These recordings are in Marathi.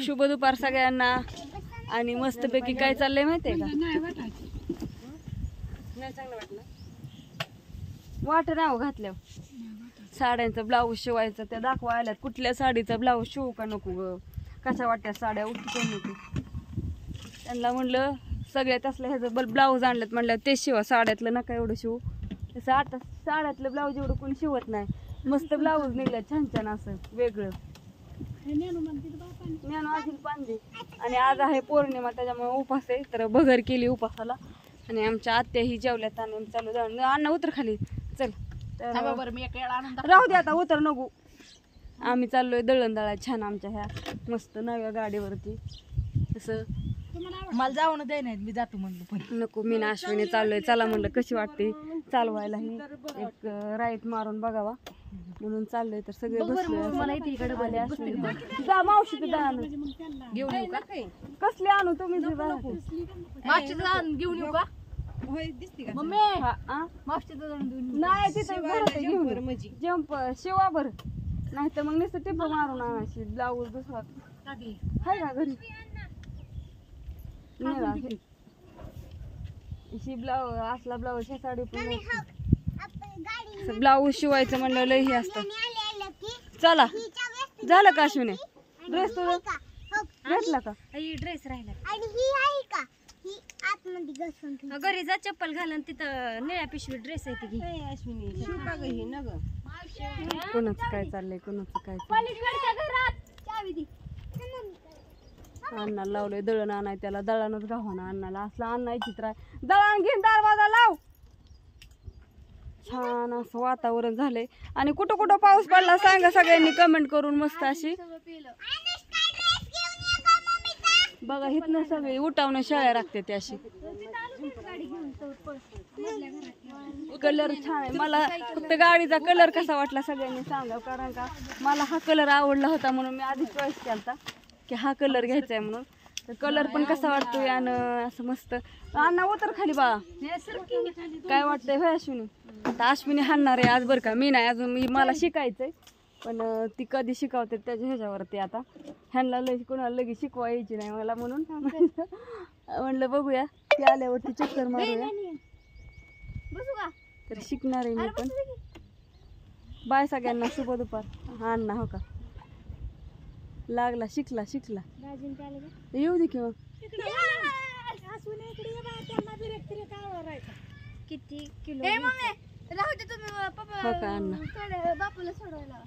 शुभ दुपार सगळ्यांना. आणि मस्तपैकी काय चाललंय माहितीये का? वाट नाव घातल्या साड्यांचा ब्लाऊज शिवायचा त्या दाखवा आल्यात कुठल्या साडीचा ब्लाऊज शिवू का नको ग? कशा वाटत्या साड्या उठू नको? त्यांना म्हणलं सगळ्यात असलं ह्याचं बल ब्लाऊज आणलं म्हणलं ते शिवा साड्यातलं नका एवढं शिवू. तसं आता साड्यातलं ब्लाऊज एवढं कोणी शिवत नाही. मस्त ब्लाऊज निघलं छान छान असं वेगळं. ज्ञान असेल पांजे आणि आज आहे पौर्णिमा त्याच्यामुळे उपास आहे. तर बगर केली उपासाला. आणि आमच्या आत्या ही जेवल्यात आणि चालू जाऊन. अण्णा उतर खाली. चल. तर मी राहू दे आता उतर नको. आम्ही चाललोय दळण दळा छान आमच्या ह्या मस्त नव्या गाडीवरती. तसं. मला जाऊन दे नाही मी जातो म्हणलं पण. नको मी ना अश्विनी चाललोय. चला म्हणलं कशी वाटते चालवायला ही एक राईट मारून बघावा. म्हणून चाललोय तर सगळे इकडे मावशी ते आणू घेऊन येऊ का? कसले आणू तुम्ही जे बघा. घेऊन येऊ का? हा. नाही तिथं शिवा बर. नाही तर मग नुसतं टिप मारून आणायची ब्लाऊज दुसरा. हाय का घरी. ही ब्लाऊज असला ब्लाऊज ह्या साडी पण ब्लाऊज शिवायचं म्हणलं लय हे असतं. चला. झालं का अश्विनी? ड्रेस तुझा घेतला का? ही. ड्रेस राहिला. आणि ही आहे का? ही आतमध्ये घासून ठेव. घरी जा चप्पल घालून तिथं निळ्या पिशवी ड्रेस आहे ती कोणाचं काय चाललंय कोणाचं काय अण्णा लावलंय दळण आणाय त्याला दळणच गावाना अण्णाला. असला अण्णा चित्र आहे. दळण घेऊन दरवाजा लाव. छान असं वातावरण झालंय. आणि कुठं कुठं पाऊस पडला सांगा सगळ्यांनी कमेंट करून मस्त अशी. बघा हिथनं सगळी उठावणं शाळा राखते ती अशी. कलर छान आहे. मला फक्त गाडीचा कलर कसा वाटला सगळ्यांनी सांगा कारण का मला हा कलर आवडला होता म्हणून मी आधी चॉईस केला की हा कलर घ्यायचा आहे म्हणून. तर कलर पण कसा वाटतोय आणि असं मस्त. अण्णा उतर खाली बाळा काय वाटतंय होय अश्विनी? आता अश्विनी हाणणार आहे आज बरं का. मी नाही अजून मी मला शिकायचंय. पण ती कधी शिकवते त्याच्या ह्याच्यावरती आता. ह्यांना लय कोणाला लगेच शिकवा यायची नाही मला म्हणून. म्हणलं बघूया. ती आल्यावरती चक्कर मारूया. तर शिकणार आहे मी पण. बाय सगळ्यांना. शुभ दुपार. हा अण्णा हो का? लागला शिकला शिकला. दाजीन ते आले का येऊ दे किंवा किती किलो राहू दे तुम्ही पप्पा हो का अण्णा? थोडं बापूला सोडवायला.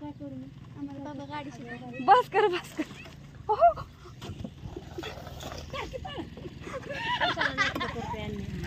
काय करू मी आम्हाला बाबा गाडी शिकवायला बस कर बस कर.